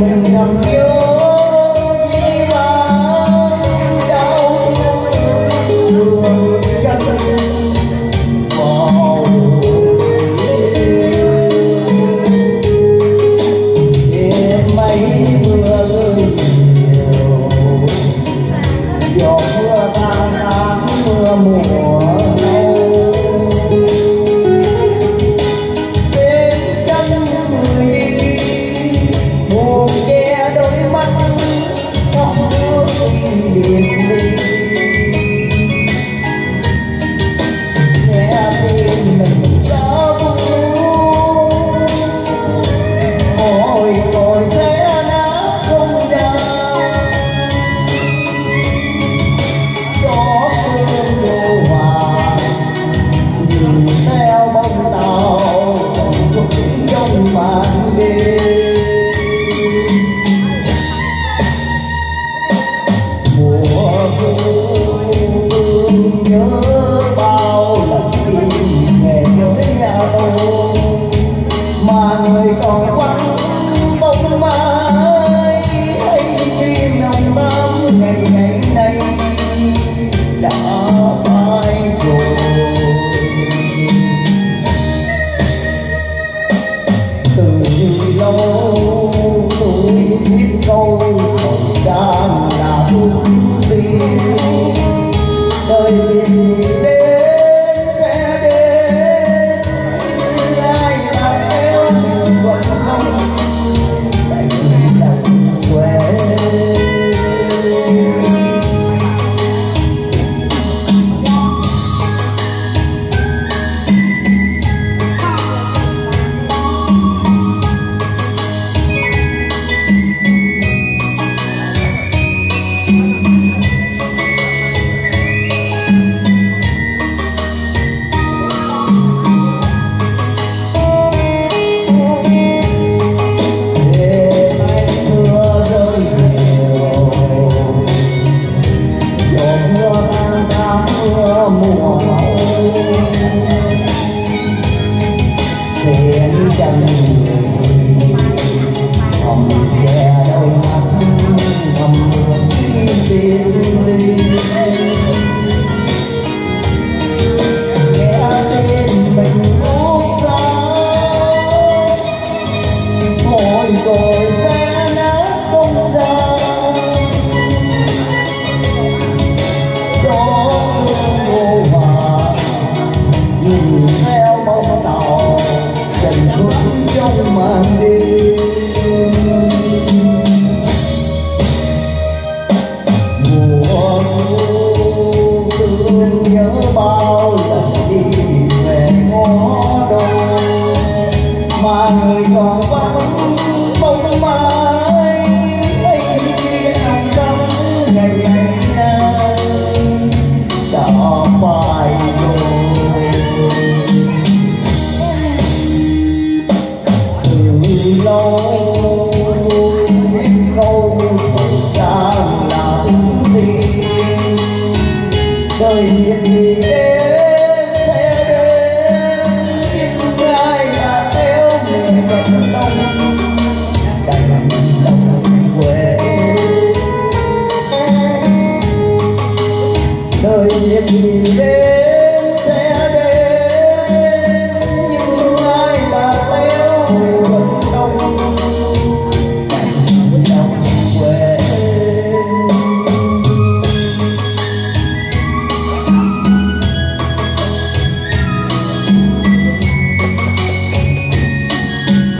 mình đồng yêu lâu tôi biết đâu không gian là đây chẳng đời hiện thì em